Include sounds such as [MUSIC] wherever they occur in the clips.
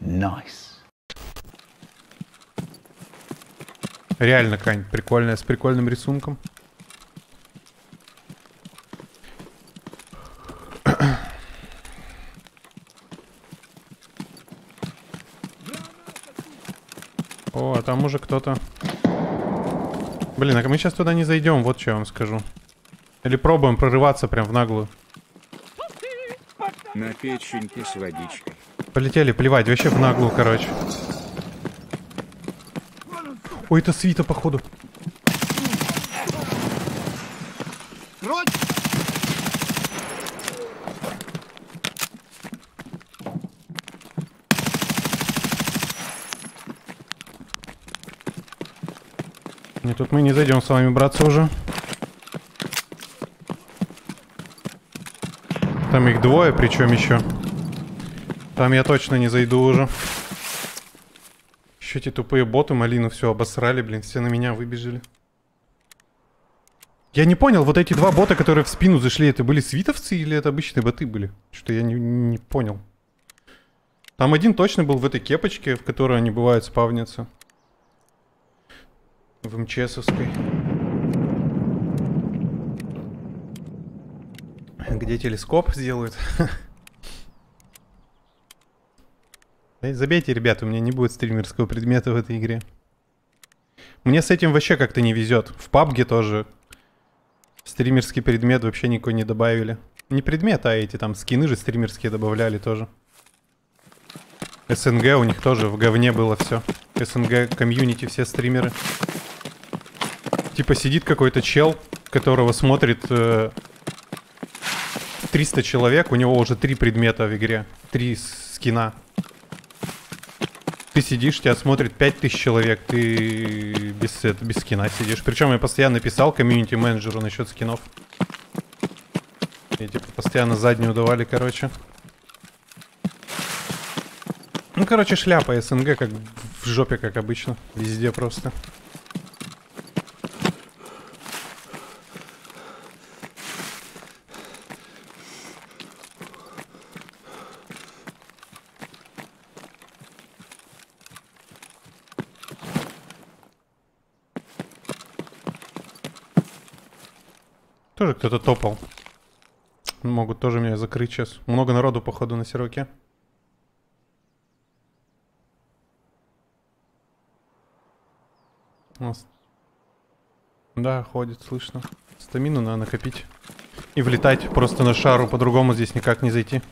Nice. Реально, Кань, прикольная, с прикольным рисунком. О, а там уже кто-то... Блин, а мы сейчас туда не зайдем, вот что я вам скажу. Или пробуем прорываться прям в наглую. На печеньке с водичкой. Полетели плевать, вообще в наглую, короче. Ой, это свита, походу. Не, тут мы не зайдем с вами, братцы, уже. Там их двое, причем еще. Там я точно не зайду уже. Еще эти тупые боты малину все обосрали, блин, все на меня выбежали. Я не понял, вот эти два бота, которые в спину зашли, это были свитовцы или это обычные боты были? Что-то я не, не понял. Там один точно был в этой кепочке, в которой они бывают спавнятся. В МЧСовской. Где телескоп сделают? [LAUGHS] Да Забейте, ребята, у меня не будет стримерского предмета в этой игре. Мне с этим вообще как-то не везет. В PUBG тоже стримерский предмет вообще никакой не добавили. Не предмет, а эти там скины же стримерские добавляли тоже. СНГ у них тоже в говне было все. СНГ комьюнити, все стримеры. Типа сидит какой-то чел, которого смотрит э, 300 человек, у него уже три предмета в игре. Три скина. Ты сидишь, тебя смотрит 5000 человек, ты без, это, без скина сидишь. Причем я постоянно писал комьюнити-менеджеру насчет скинов. И типа постоянно заднюю давали, короче. Ну, короче, шляпа СНГ как в жопе, как обычно. Везде просто. Тоже кто-то топал. Могут тоже меня закрыть сейчас. Много народу, походу, на серваке. Нас- Да, ходит, слышно. Стамину надо накопить. И влетать просто на шару, по-другому здесь никак не зайти.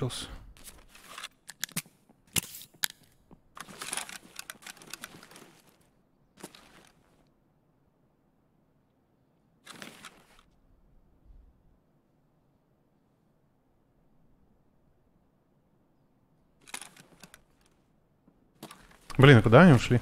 Кончился. Блин, а куда они ушли?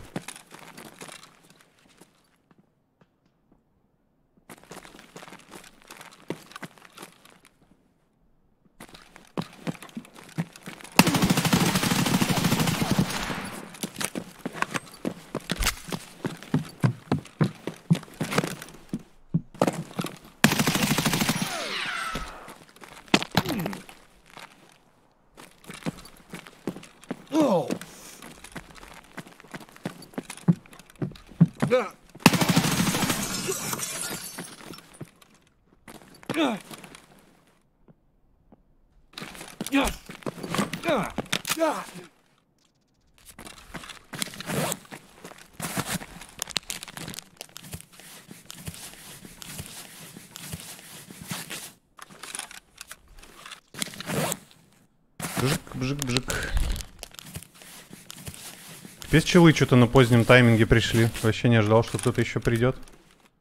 Без челы что-то на позднем тайминге пришли. Вообще не ожидал, что кто-то еще придет.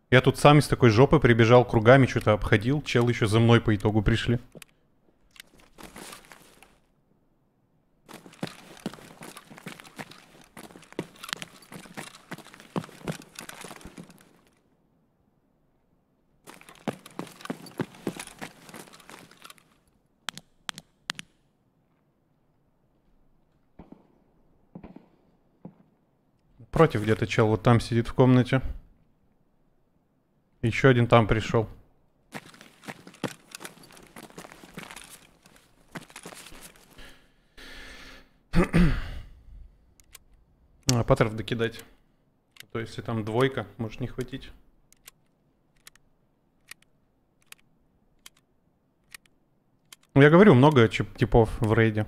Я тут сам из такой жопы прибежал кругами, что-то обходил. Чел еще за мной по итогу пришли. Против где-то чел вот там сидит в комнате. Еще один там пришел. [CLEARS THROAT] а, паттеров докидать. То если там двойка, может не хватить. Я говорю, много типов в рейде.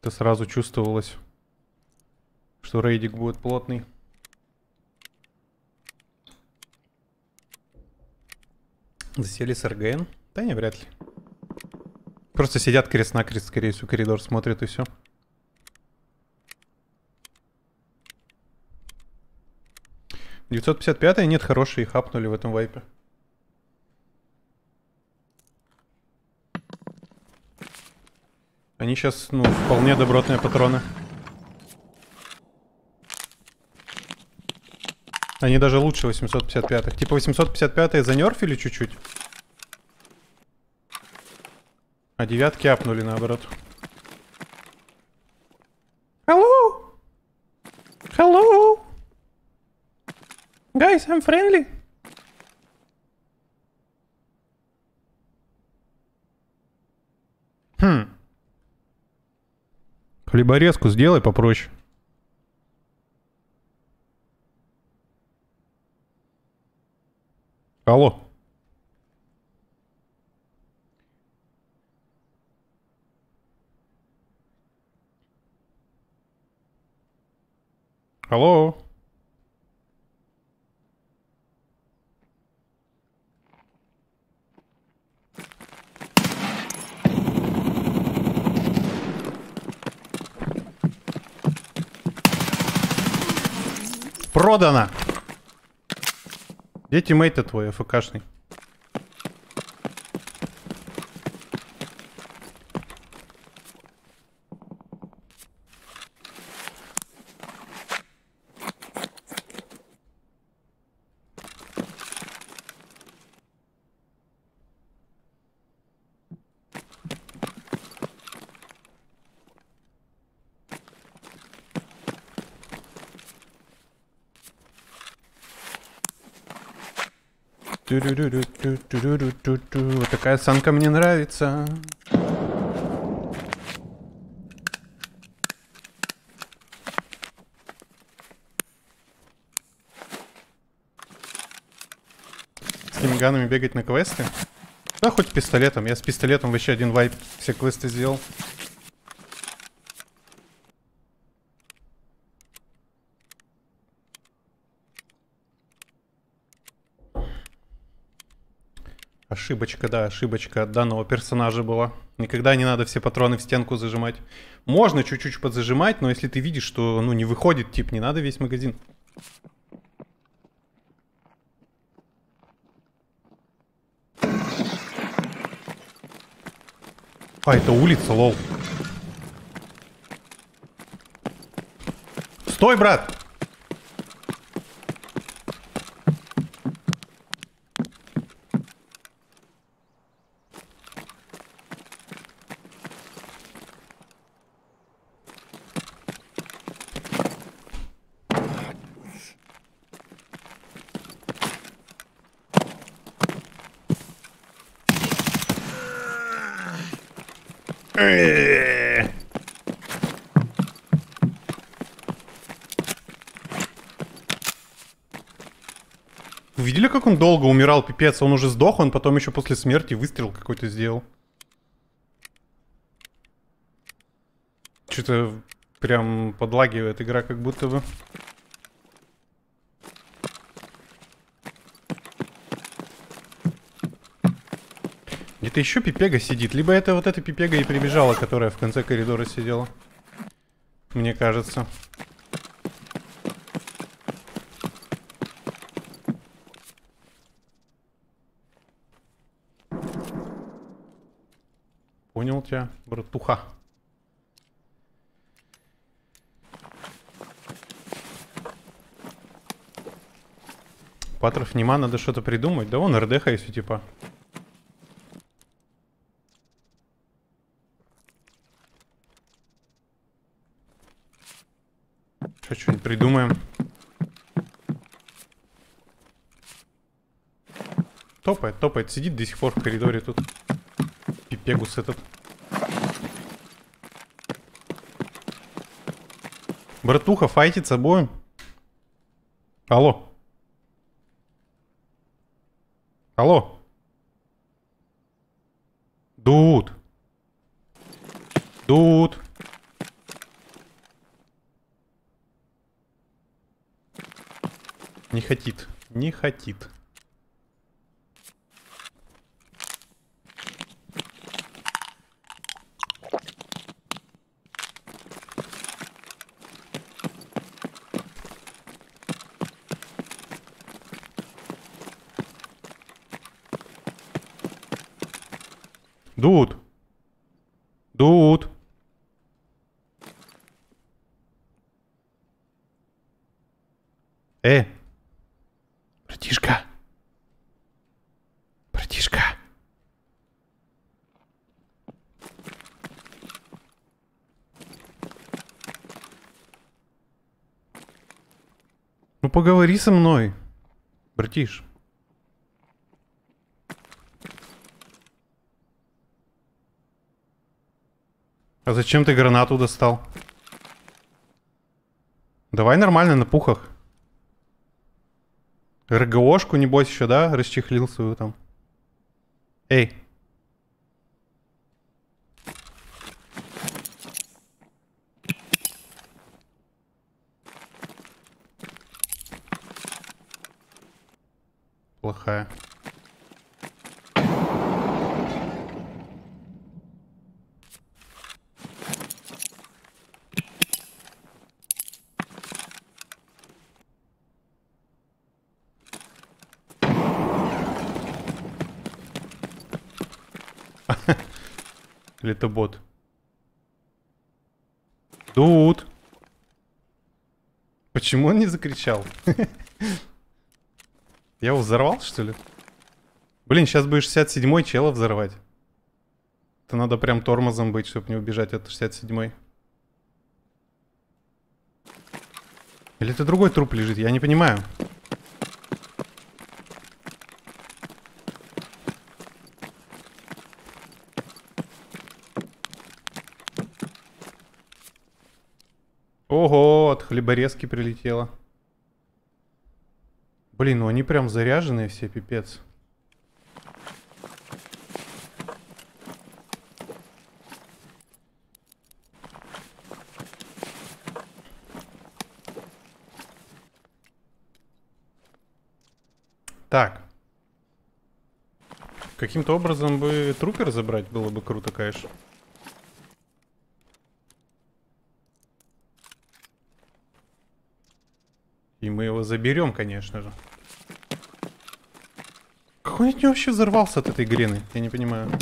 Это сразу чувствовалось, что рейдик будет плотный. Засели с РГН? Да не, вряд ли. Просто сидят крест-накрест, скорее всего, коридор смотрят и все. Девятьсот пятьдесят пятая нет, хорошие хапнули в этом вайпе. Они сейчас, ну, вполне добротные патроны. Они даже лучше 855-х. Типа 855-е занерфили чуть-чуть. А девятки апнули наоборот. Hello! Hello! Guys, I'm friendly. Хм. Хлеборезку сделай попроще. Алло. Алло. Продано! Где тиммейт твой, АФКшный? Вот такая санка мне нравится. С химиганами бегать на квесты? Да, хоть пистолетом. Я с пистолетом вообще один вайп все квесты сделал. Ошибочка, да, ошибочка от данного персонажа была. Никогда не надо все патроны в стенку зажимать. Можно чуть-чуть подзажимать, но если ты видишь, что ну не выходит тип, не надо весь магазин. А, это улица, лол. Стой, брат! Вы видели, как он долго умирал, пипец? Он уже сдох, он потом еще после смерти выстрел какой-то сделал. Что-то прям подлагивает игра как будто бы. Где-то еще пипега сидит. Либо это вот эта пипега и прибежала, которая в конце коридора сидела. Мне кажется. Понял тебя, братуха. Патров нема, надо что-то придумать. Да вон РДХ есть типа. Что, что-нибудь придумаем. Топает, топает, сидит до сих пор в коридоре тут. Пипегус этот. Братуха, файтиться будем? Алло. Алло. Дуд. Дуд. Не хотит. Не хотит. Дуд. Дуд. Э. Братишка. Братишка. Ну поговори со мной, братиш. А зачем ты гранату достал? Давай нормально на пухах. РГОшку, небось, еще, да, расчехлил свою там. Эй. Плохая. Или это бот? Дуд! Почему он не закричал? [LAUGHS] Я его взорвал, что ли? Блин, сейчас будешь 67-й чела взорвать. Это надо прям тормозом быть, чтобы не убежать от 67-й. Или это другой труп лежит? Я не понимаю. Ого, от хлеборезки прилетело. Блин, ну они прям заряженные все, пипец. Так. Каким-то образом бы трупер забрать было бы круто, конечно. И мы его заберем, конечно же. Как он от вообще взорвался от этой грены? Я не понимаю.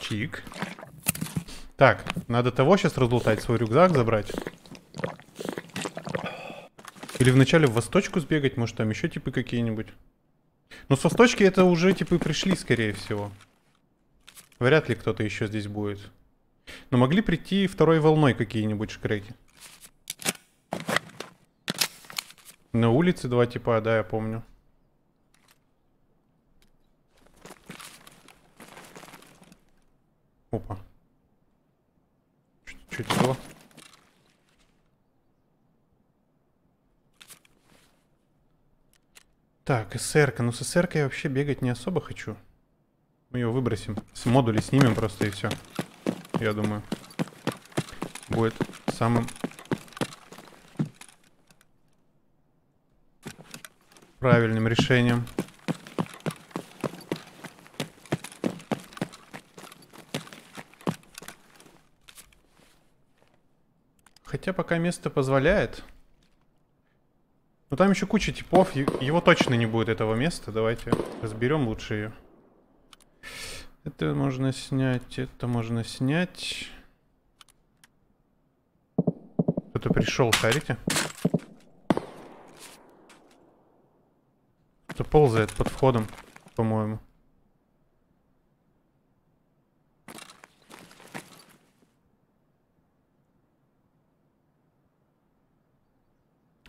Чик. Так, надо того сейчас разлутать, свой рюкзак забрать. Или вначале в восточку сбегать, может там еще типы какие-нибудь. Но с восточки это уже типы пришли, скорее всего. Вряд ли кто-то еще здесь будет. Но могли прийти второй волной какие-нибудь шкреки. На улице два типа, да, я помню. Опа. Что это было? Так, СРК. Ну с СРК я вообще бегать не особо хочу. Мы ее выбросим. С модули снимем просто и все. Я думаю. Будет самым правильным решением. Хотя пока место позволяет. Ну там еще куча типов, его точно не будет этого места. Давайте разберем лучше ее. Это можно снять, это можно снять. Кто-то пришел, шарите? Кто ползает под входом, по-моему.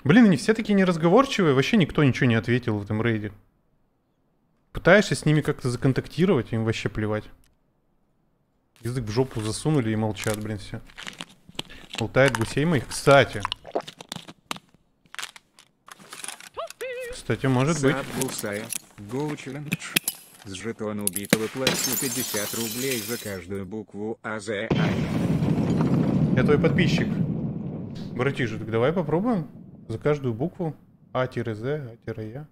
Блин, они все такие неразговорчивые, вообще никто ничего не ответил в этом рейде. Пытаешься с ними как-то законтактировать, им вообще плевать. Язык в жопу засунули и молчат, блин, все. Болтает гусей моих. Кстати. Кстати, может быть. Сад. Go Challenge. С жетона убитого плачу 50 рублей за каждую букву А АЗА. Я твой подписчик. Братишек, давай попробуем за каждую букву А-З, А-Я.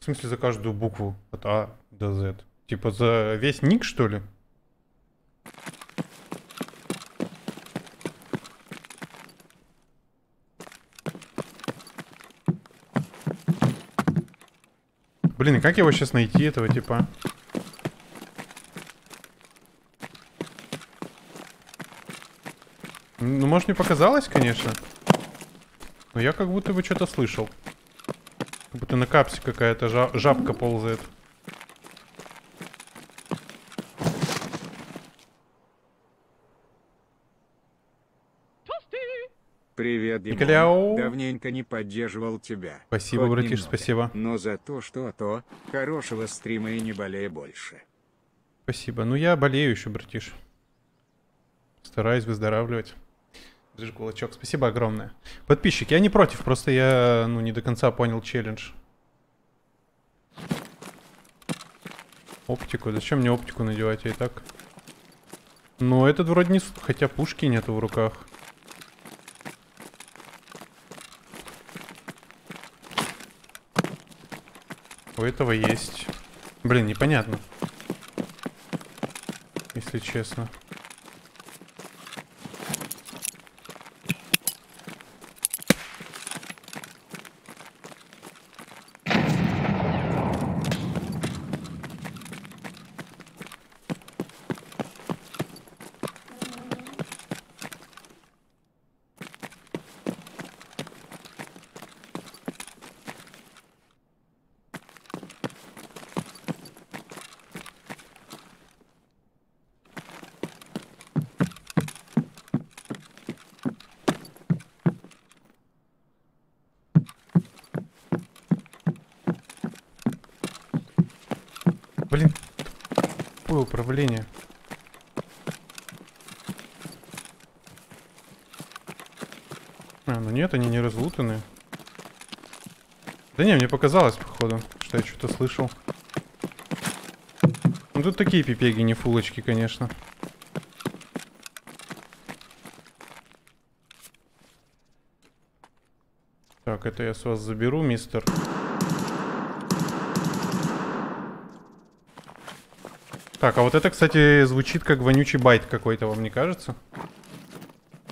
В смысле за каждую букву от А до З? Типа за весь ник, что ли? Блин, и как его сейчас найти, этого типа? Ну, может, мне показалось, конечно. Но я как будто бы что-то слышал. Как будто на капсе какая-то жа- жабка ползает. Привет, Димон. Николяу. Давненько не поддерживал тебя. Спасибо, Хоть братиш, немного. спасибо. Но за то, что то, хорошего стрима и не болей больше. Спасибо. Ну, я болею еще, братиш. Стараюсь выздоравливать. Держи кулачок. Спасибо огромное. Подписчик, я не против, просто я, ну, не до конца понял челлендж. Оптику. Зачем мне оптику надевать? Я и так... Ну, этот вроде не... Хотя пушки нету в руках. У этого есть. Блин, непонятно. Если честно. Блин, тупое управление. А, ну нет, они не разлутаны. Да не, мне показалось, походу, что я что-то слышал. Ну тут такие пипеги, не фулочки, конечно. Так, это я с вас заберу, мистер. Так, а вот это, кстати, звучит как вонючий байт какой-то, вам не кажется?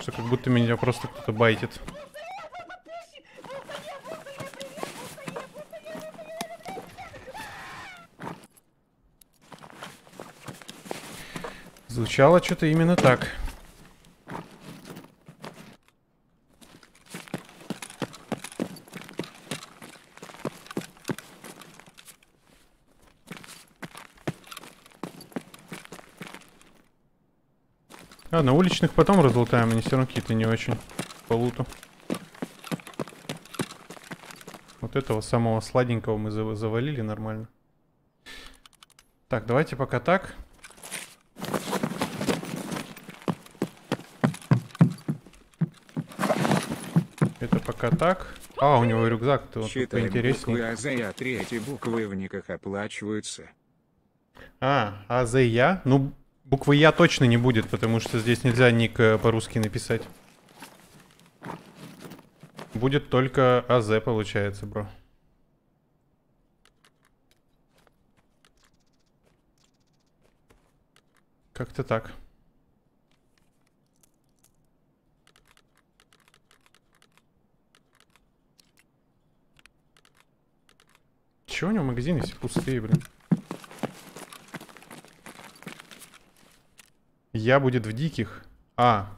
Что как будто меня просто кто-то байтит. Звучало что-то именно так. А, на уличных потом разлутаем, они все равно какие-то не очень по луту. Вот этого самого сладенького мы зав- завалили нормально. Так, давайте пока так. Это пока так. А, у него рюкзак-то Считаем буквы поинтереснее. АЗА, третьи буквы в никах оплачиваются. А, а за я? Ну, Буквы Я точно не будет, потому что здесь нельзя ник э, по-русски написать. Будет только АЗ получается, бро. Как-то так. Чего у него магазины все пустые, блин? Я будет в диких. А.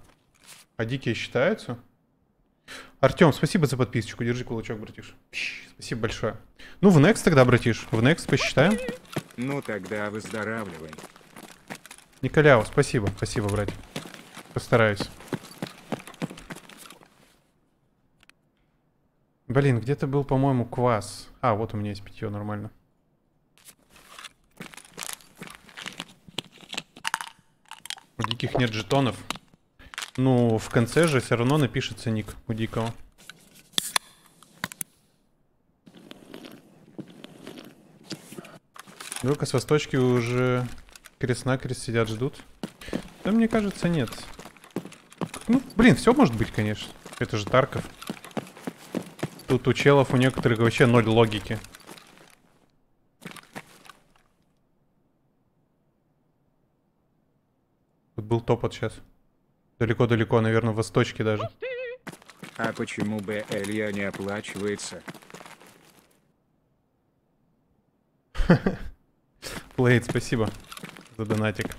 А дикие считаются? Артем, спасибо за подписочку. Держи кулачок, братиш. Пш, Спасибо большое. Ну, в Next тогда, братиш. В Next посчитаем. Ну тогда выздоравливай. Николяу, спасибо. Спасибо, братик. Постараюсь. Блин, где-то был, по-моему, квас. А, вот у меня есть питье, нормально. Диких нет жетонов. Ну, в конце же все равно напишется ник у дикого. Вдруг с восточки уже крест-накрест сидят, ждут. Да мне кажется, нет. Ну, блин, все может быть, конечно. Это же Тарков. Тут у челов у некоторых вообще ноль логики. Был топот сейчас. Далеко-далеко, наверное, в восточке даже. А почему бы Элья не оплачивается? [LAUGHS] Плейд, спасибо за донатик.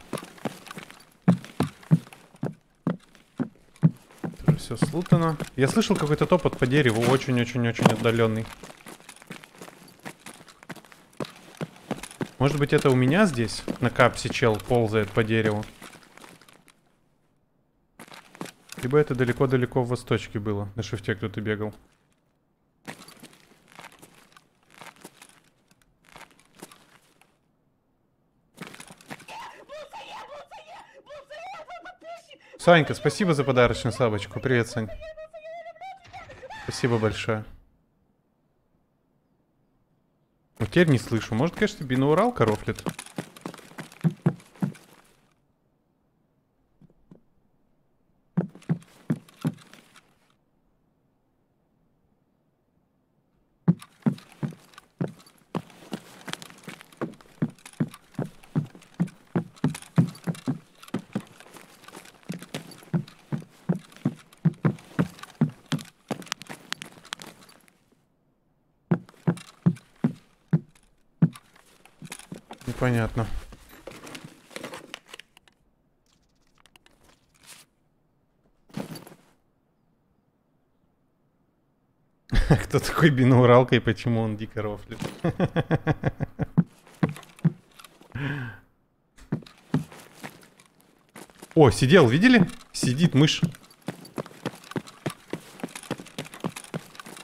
Тоже все слутано. Я слышал какой-то топот по дереву, очень-очень-очень отдаленный. Может быть это у меня здесь на капсе чел ползает по дереву? Либо это далеко-далеко в восточке было, на шифте кто-то бегал. Санька, спасибо за подарочную сабочку. Привет, Сань. Спасибо большое. Ну, теперь не слышу. Может, конечно, бинаурал корофлит. Непонятно. [LAUGHS] Кто такой бинауралка и почему он дико рофлит? [LAUGHS] О, сидел, видели? Сидит мышь.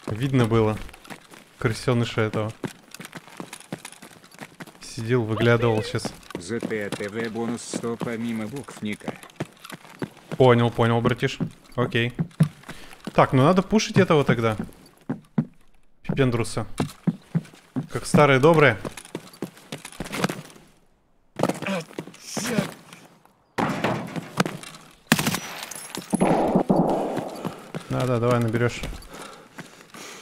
Видно было. Крысеныша этого. Сидел, выглядывал сейчас. За ТТВ бонус 100 помимо букв ника. Понял, понял, братиш. Окей. Так, ну надо пушить этого тогда. Пендруса. Как старые добрые. Да-да, давай наберешь.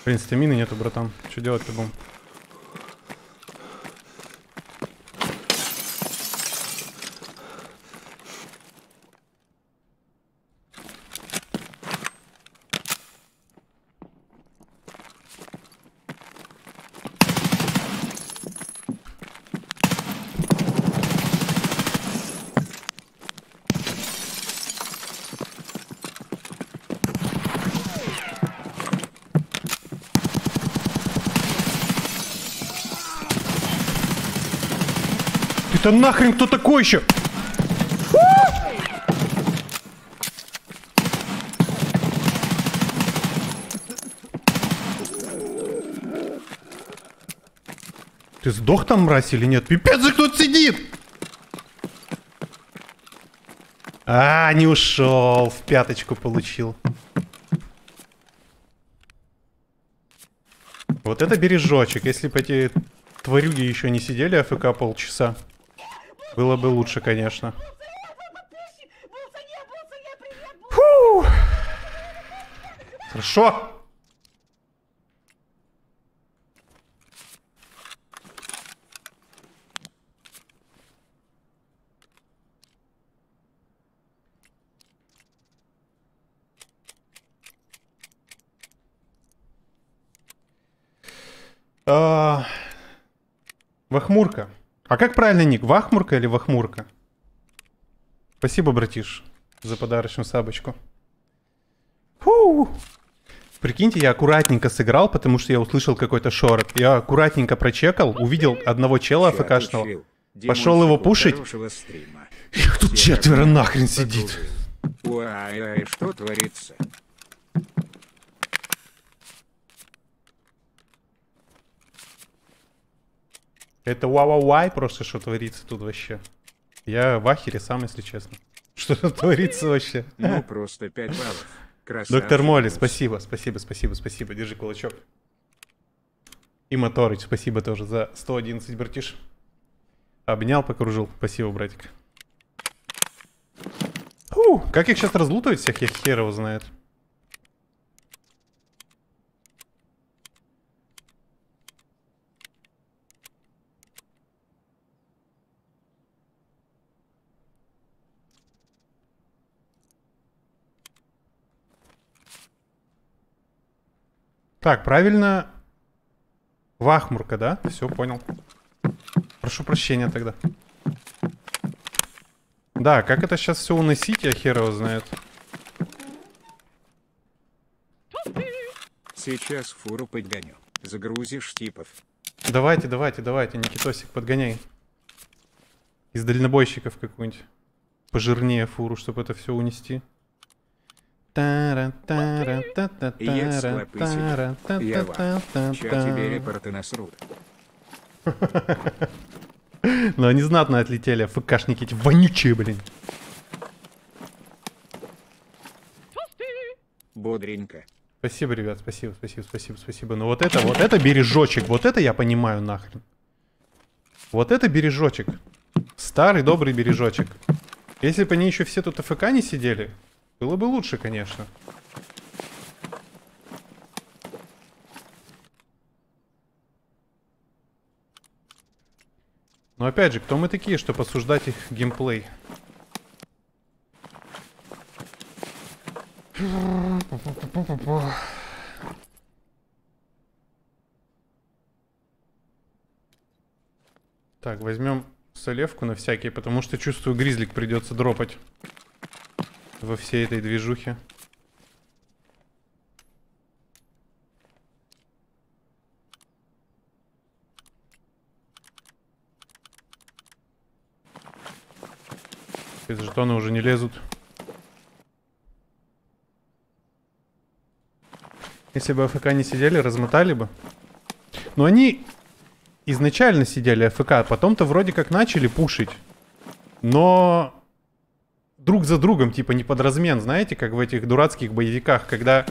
Принципе, мины нету, братан. Что делать-то будем? Это нахрен кто такой еще? Ты сдох там, мразь, или нет? Пипец, же кто-то сидит! А, не ушел, в пяточку получил. Вот это бережочек. Если бы эти тварюги еще не сидели АФК полчаса, было бы лучше, конечно. Фу! Хорошо. А, Вахмурка. А как правильно ник? Вахмурка или Вахмурка? Спасибо, братиш, за подарочную сабочку. Фу! Прикиньте, я аккуратненько сыграл, потому что я услышал какой-то шорох. Я аккуратненько прочекал, увидел одного чела АФКшного. Пошел его пушить. Их тут четверо нахрен сидит. Уай, что творится? Это вау-вау-вай просто, что творится тут вообще. Я в ахере сам, если честно. [LAUGHS] Что тут творится вообще? Ну, просто 5 баллов. Красавчик. Доктор Молли, спасибо, спасибо, спасибо, спасибо. Держи кулачок. И Моторыч, спасибо тоже за 111 братиш. Обнял, покружил. Спасибо, братик. Фу, как их сейчас разлутают всех, я хер его знает. Так, правильно. Вахмурка, да? Все, понял. Прошу прощения тогда. Да, как это сейчас все уносить, я хер его знает. Сейчас фуру подгоню. Загрузишь типов. Давайте, давайте, давайте, Никитосик, подгоняй. Из дальнобойщиков какую-нибудь. Пожирнее фуру, чтобы это все унести. Слабый себе. Я вам. Ща тебе репорты насрут. [LAUGHS] Но они знатно отлетели, ФКшники эти вонючие, блин. Бодренько. Спасибо, ребят, спасибо, спасибо, спасибо, спасибо. Но вот это, вот это бережочек, вот это я понимаю нахрен. Вот это бережочек. Старый добрый бережочек. Если бы они еще все тут АФК не сидели, было бы лучше, конечно. Но опять же, кто мы такие, чтобы осуждать их геймплей? Так, возьмем солевку на всякий, потому что чувствую, гризлик придется дропать во всей этой движухе. Из жетоны уже не лезут. Если бы АФК не сидели, размотали бы. Но они изначально сидели АФК, а потом-то вроде как начали пушить. Но друг за другом, типа не под размен, знаете, как в этих дурацких боевиках, когда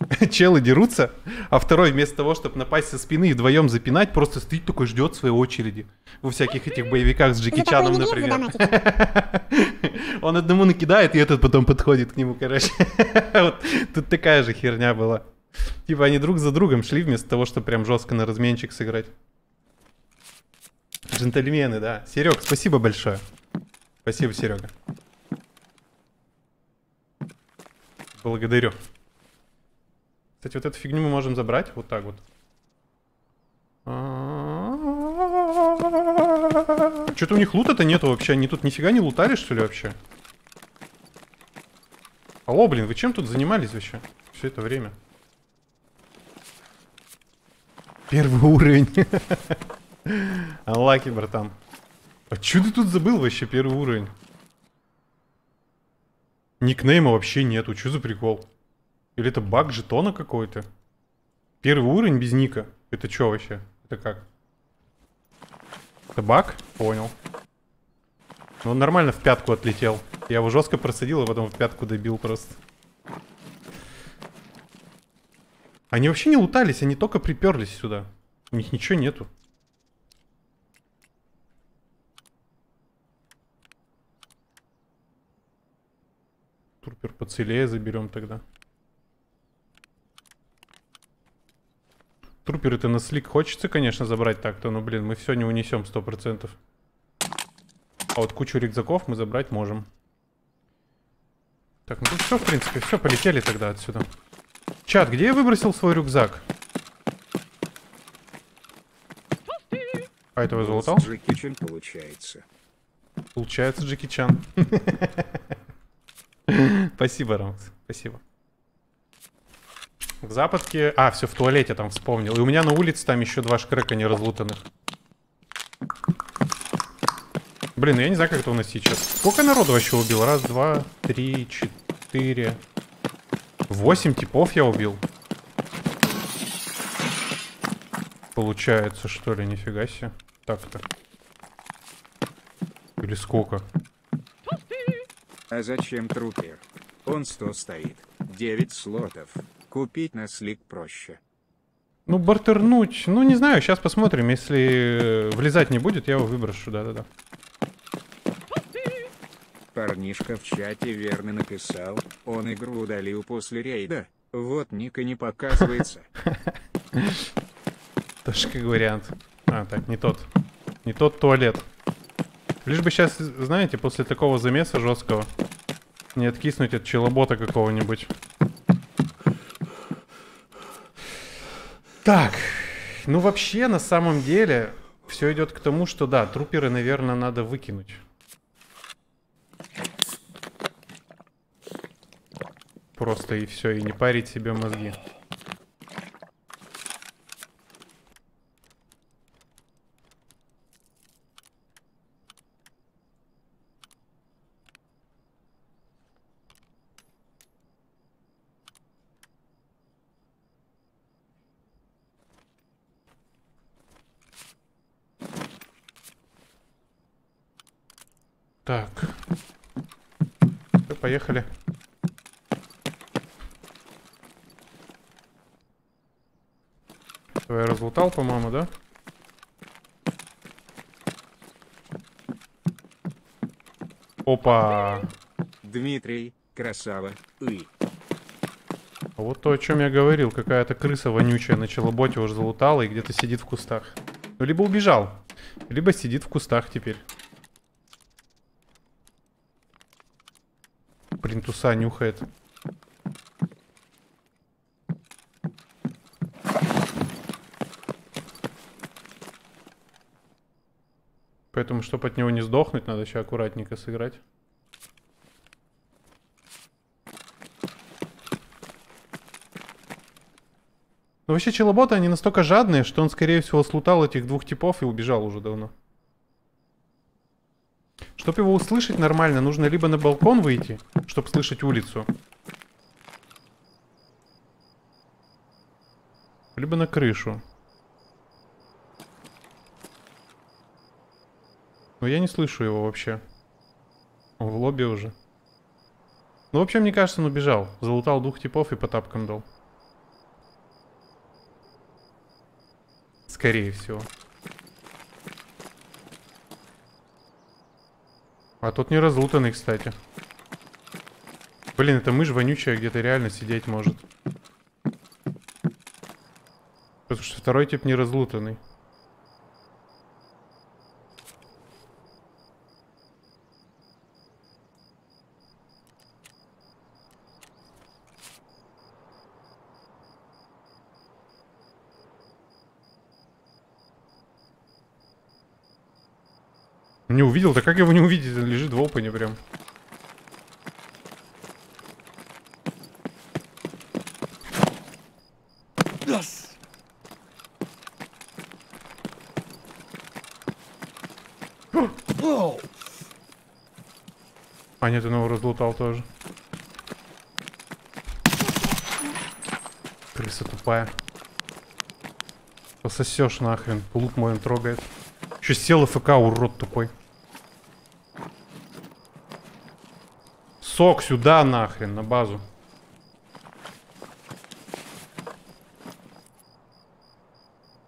[LAUGHS] челы дерутся, а второй вместо того, чтобы напасть со спины и вдвоем запинать, просто стоит такой, ждет своей очереди. Во всяких этих боевиках с Джеки Чаном, например. [LAUGHS] Он одному накидает, и этот потом подходит к нему, короче. [LAUGHS] Вот тут такая же херня была. Типа они друг за другом шли вместо того, чтобы прям жестко на разменчик сыграть. Джентльмены, да. Серег, спасибо большое. Спасибо, Серега. Благодарю. Кстати, вот эту фигню мы можем забрать вот так вот. Что-то у них лута-то нету вообще. Они тут нифига не лутали, что ли, вообще? Алло, блин, вы чем тут занимались вообще все это время? Первый уровень. [LAUGHS] Анлаки, братан. А чё ты тут забыл вообще первый уровень? Никнейма вообще нету, что за прикол? Или это баг жетона какой-то? Первый уровень без ника. Это что вообще? Это как? Это баг? Понял. Ну, он нормально в пятку отлетел. Я его жестко просадил, а потом в пятку добил просто. Они вообще не лутались, они только приперлись сюда. У них ничего нету. Трупер поцелее заберем тогда. Трупер это на слик хочется, конечно, забрать так-то, но, блин, мы все не унесем 100%. А вот кучу рюкзаков мы забрать можем. Так, ну тут все, в принципе, все, полетели тогда отсюда. Чат, где я выбросил свой рюкзак? А этого? Джеки Чан получается. Получается Джеки Чан. [LAUGHS] Спасибо, Рамс. Спасибо. В западке... А, все, в туалете там вспомнил. И у меня на улице там еще два шкрека не разлутанных. Блин, ну я не знаю, как это у сейчас. Сколько народу вообще убил? Раз, два, три, четыре... Восемь типов я убил. Получается, что ли, нифига себе. Так-то. Или сколько? А зачем трупер? Он 100 стоит. 9 слотов. Купить на слик проще. Ну, бартернуть. Ну, не знаю, сейчас посмотрим. Если э, влезать не будет, я его выброшу, да-да-да. Парнишка в чате верно написал, он игру удалил после рейда. Вот Ника не показывается. Тоже как вариант. А, так, не тот. Не тот туалет. Лишь бы сейчас, знаете, после такого замеса жесткого не откиснуть от челобота какого-нибудь. Так, ну вообще, на самом деле, все идет к тому, что да, труперы, наверное, надо выкинуть. Просто и все, и не парить себе мозги. Так. Всё, поехали. Всё, Я разлутал, по-моему, да? Опа! Дмитрий, красава, и. А Вот то, о чем я говорил. Какая-то крыса вонючая на челоботе уже залутала и где-то сидит в кустах. Ну, либо убежал, либо сидит в кустах теперь. Плинтуса нюхает. Поэтому, чтобы от него не сдохнуть, надо еще аккуратненько сыграть. Ну, вообще, челоботы, они настолько жадные, что он, скорее всего, слутал этих двух типов и убежал уже давно. Чтобы его услышать нормально, нужно либо на балкон выйти, чтобы слышать улицу. Либо на крышу. Но я не слышу его вообще. Он в лобби уже. Ну, вообще, мне кажется, он убежал. Залутал двух типов и по тапкам дал. Скорее всего. А тут не разлутанный, кстати. Блин, эта мышь вонючая где-то реально сидеть может. Потому что второй тип не разлутанный. Не увидел? Да как его не увидеть? Он лежит в опене прям. А нет, он его разлутал тоже. Крыса тупая. Пососешь нахрен. Лук мой он трогает. Еще сел ФК, урод тупой. Сок сюда нахрен, на базу.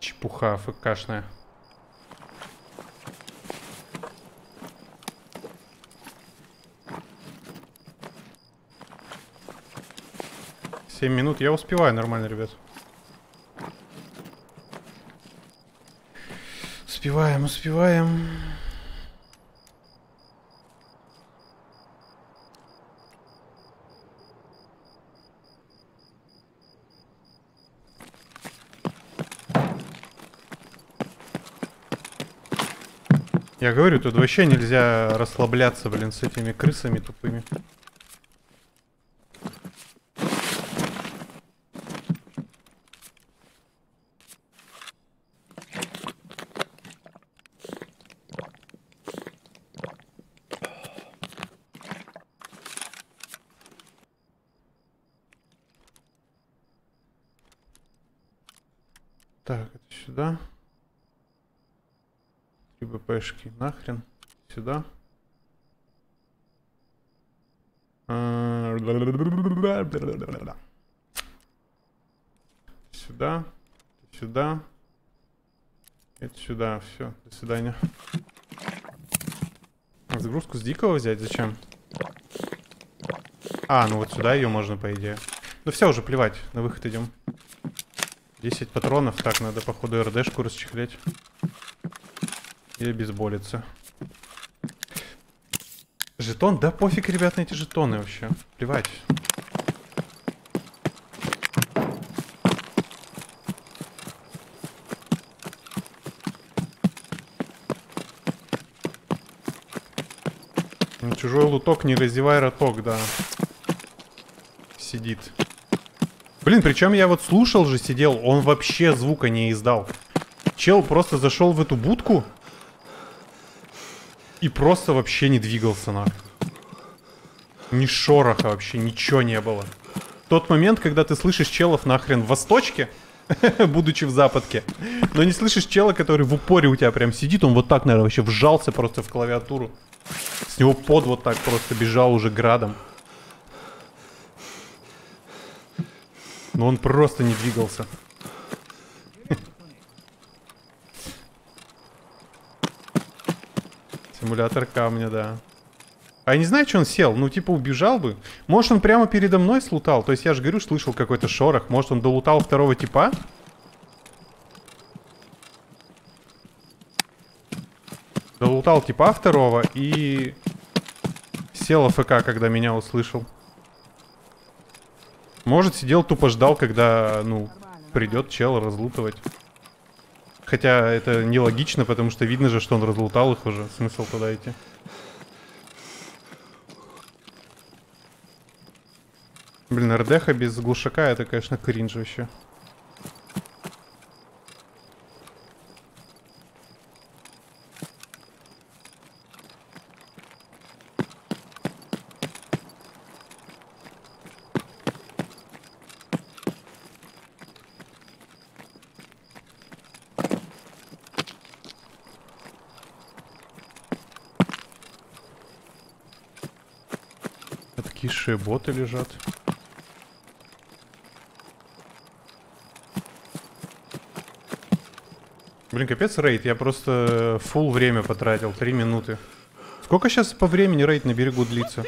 Чепуха ФКшная. Семь минут. Я успеваю нормально, ребят. Успеваем, успеваем. Я говорю, тут вообще нельзя расслабляться, блин, с этими крысами тупыми. Так, это сюда. БПшки нахрен. Сюда. А, Сюда. Сюда. Это сюда. Все. До свидания. Загрузку с дикого взять? Зачем? А, ну вот сюда ее можно, по идее. Ну все, уже плевать. На выход идем. 10 патронов. Так, надо, походу, РДшку расчехлять. И обезболиться. Жетон? Да пофиг, ребят, на эти жетоны вообще. Плевать. Ну, Чужой луток, не раздевай роток, да. Сидит. Блин, причем я вот слушал же, сидел, он вообще звука не издал. Чел просто зашел в эту будку и просто вообще не двигался нахуй. Ни шороха вообще, ничего не было. Тот момент, когда ты слышишь челов нахрен в восточке, [LAUGHS] будучи в западке, но не слышишь чела, который в упоре у тебя прям сидит, он вот так, наверное, вообще вжался просто в клавиатуру. С него под вот так просто бежал уже градом. Но он просто не двигался. Симулятор камня, да. А я не знаю, что он сел. Ну, типа, убежал бы. Может, он прямо передо мной слутал. То есть, я же говорю, слышал какой-то шорох. Может, он долутал второго типа? Долутал типа второго и... Сел АФК, когда меня услышал. Может, сидел тупо ждал, когда, ну, придет чел разлутывать. Хотя это нелогично, потому что видно же, что он разлутал их уже. Смысл туда идти. Блин, РДХа без глушака, это, конечно, кринж вообще. Откисшие боты лежат. Блин, капец рейд, я просто full время потратил, 3 минуты. Сколько сейчас по времени рейд на берегу длится?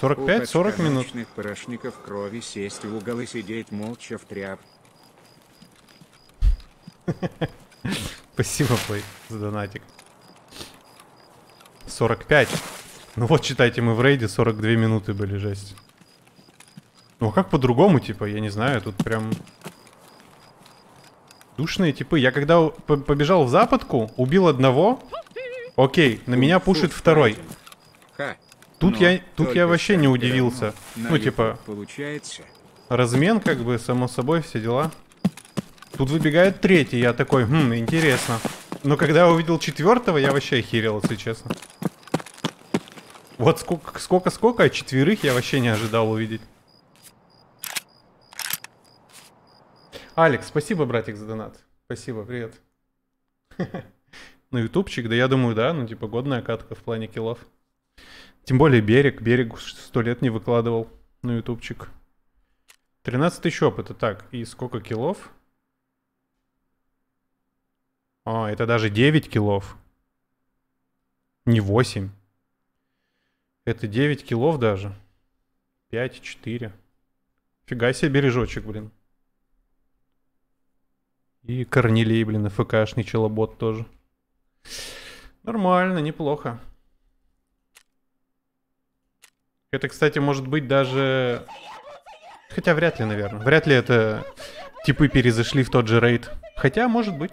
45-40 минут? порошников крови сесть в угол и сидеть молча в тряп. [LAUGHS] Спасибо, Плей, за донатик. 45. Ну вот, читайте, мы в рейде 42 минуты были, жесть. Ну а как по-другому, типа, я не знаю, тут прям... Душные типы. Я когда по- побежал в западку, убил одного. Окей, на меня пушит второй. Тут я, тут я вообще не удивился. Ну, типа, размен, как бы, само собой, все дела. Тут выбегает третий, я такой, хм, интересно. Но когда я увидел четвертого, я вообще охерел, если честно. Вот сколько, сколько, а четверых я вообще не ожидал увидеть. Алекс, спасибо, братик, за донат. Спасибо, привет. [LAUGHS] На ютубчик, да я думаю, да, ну типа годная катка в плане киллов. Тем более берег, берег сто лет не выкладывал на ютубчик. 13 тысяч опыта, так, и сколько киллов? А, это даже 9 киллов. Не 8. Это 9 киллов даже. 5, 4. Фига себе бережочек, блин. И Корнилей, блин, ФКшный челобот тоже. Нормально, неплохо. Это, кстати, может быть даже... Хотя вряд ли, наверное. Вряд ли это типы перезашли в тот же рейд. Хотя, может быть.